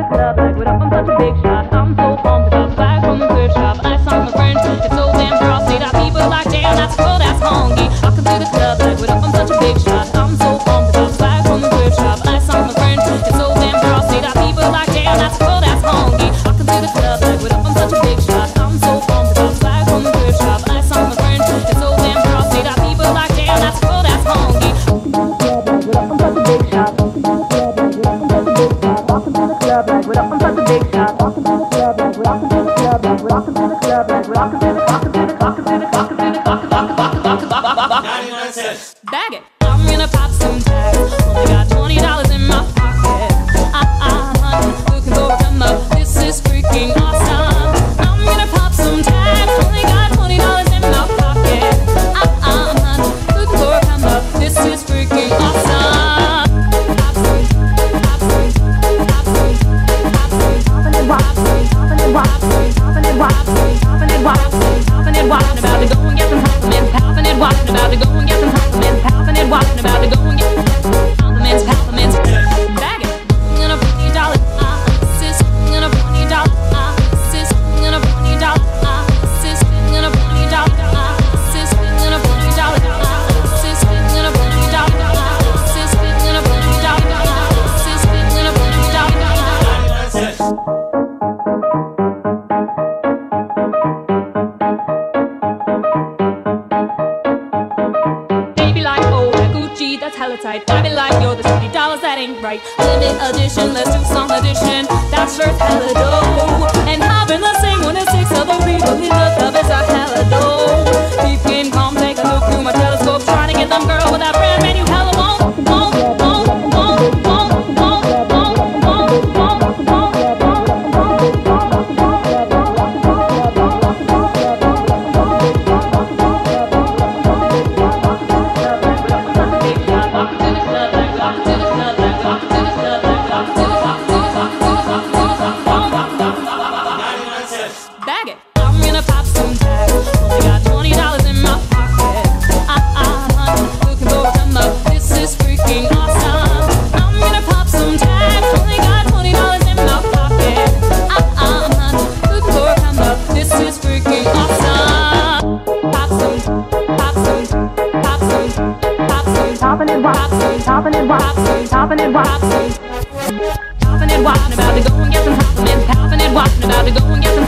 the club, like what up, I'm such a big shot. Bag it. Hella tight, I be been like, yo, the $20 that ain't right. Limit edition, let's do song edition. That's your hella dope. Topping and watching, topping and watching. Topping and watching, about to go and get some hopping. popping and watching, about to go and get some